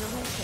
destroyed.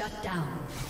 Shut down.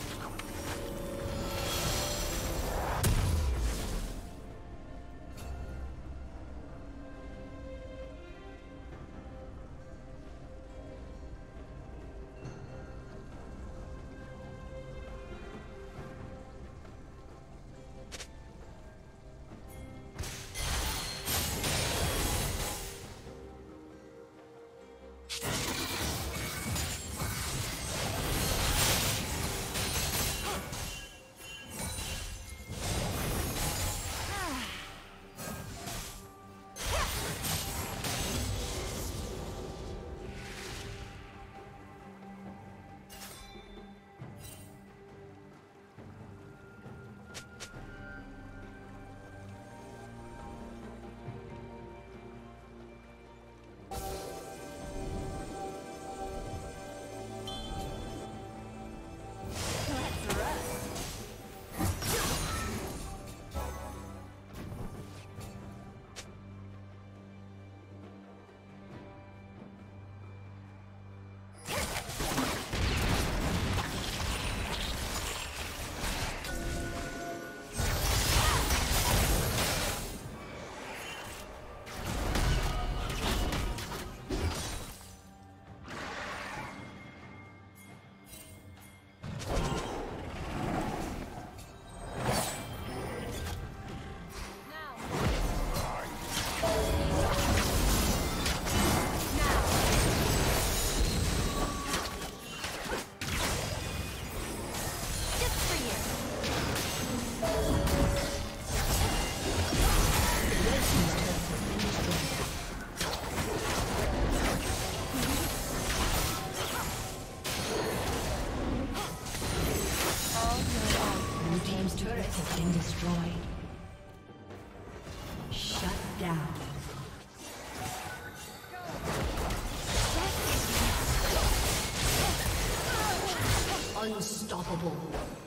Unstoppable. team's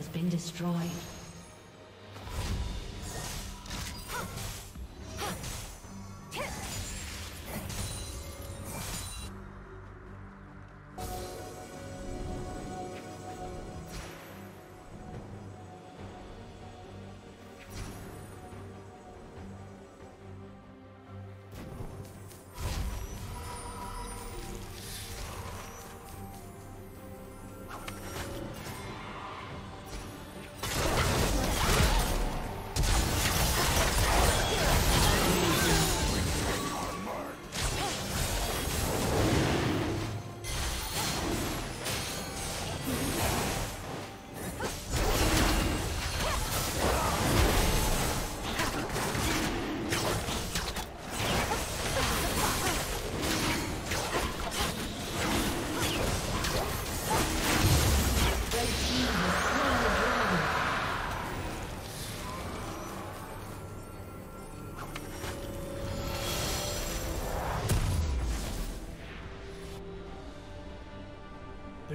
has been destroyed.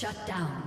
Shut down.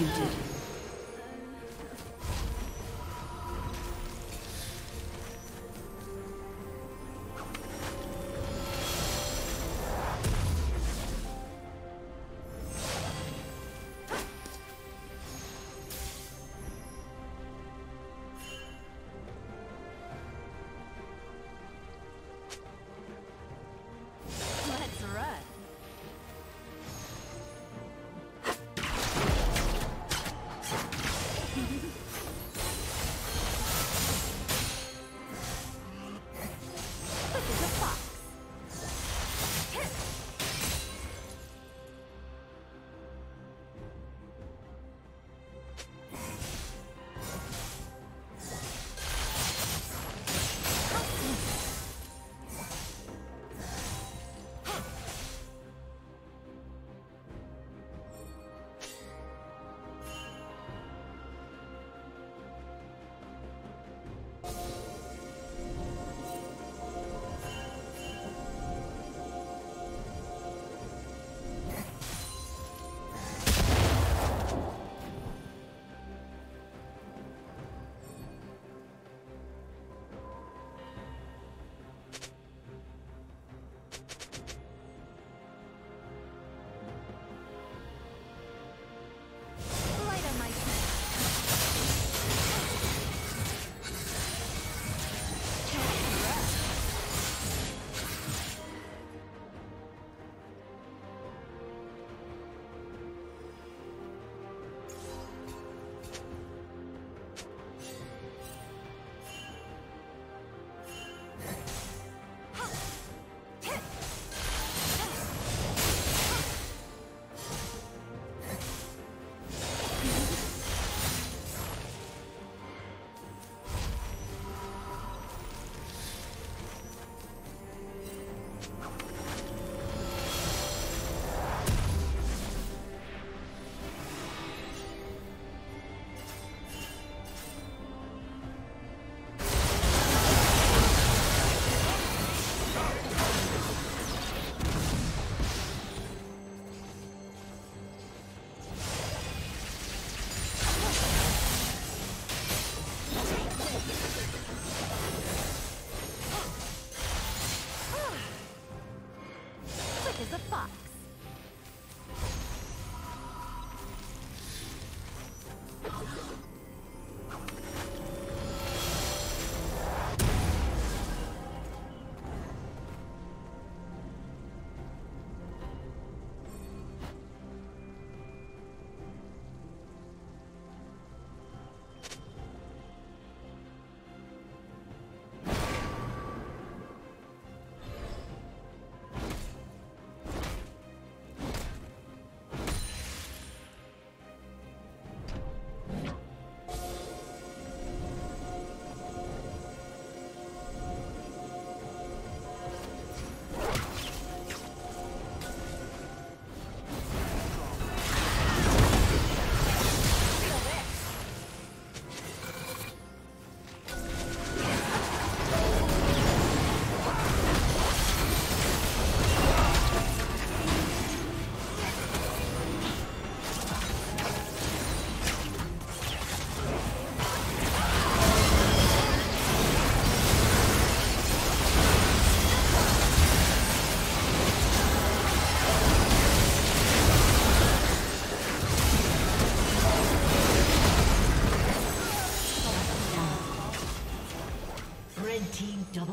Executed.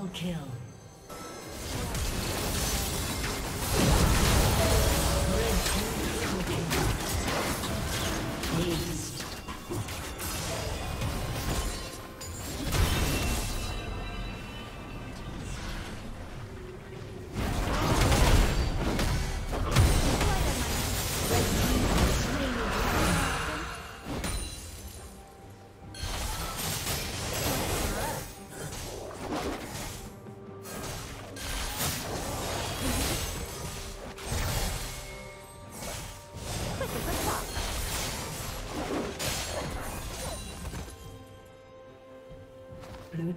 Double kill.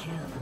Kill.